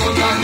la anaconda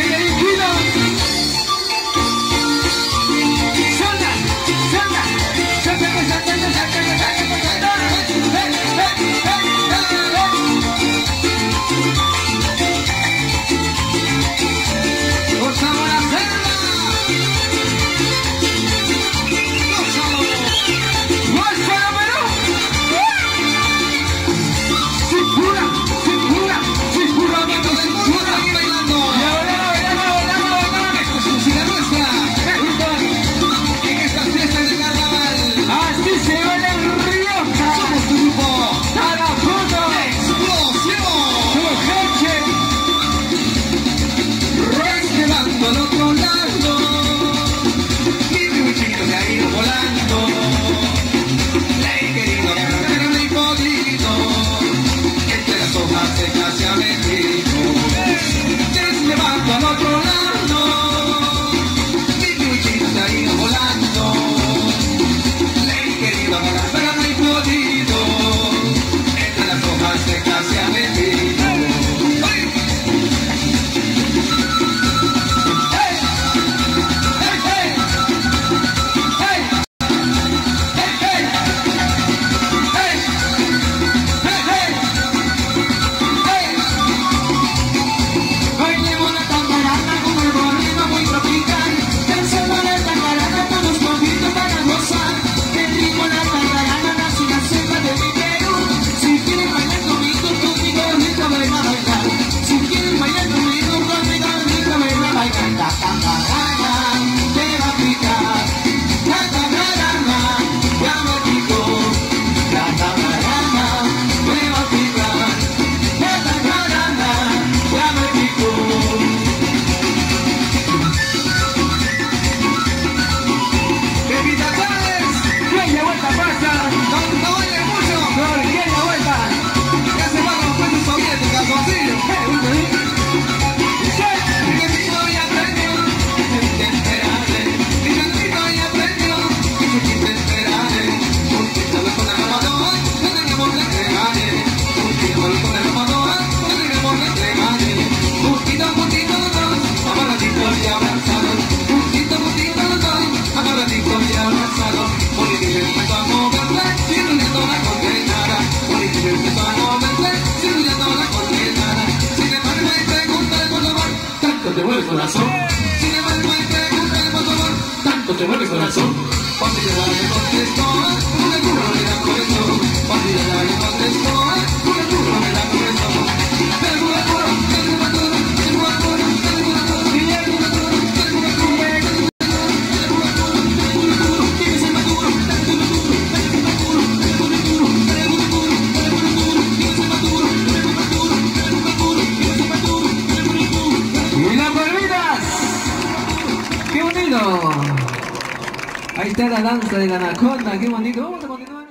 corazón. Te mueve el corazón. La contestó, un seguro me la contestó. La contestó, un seguro me la contestó. Palmitas. ¡Qué bonito! Ahí está la danza de la anaconda, qué bonito. Vamos a continuar.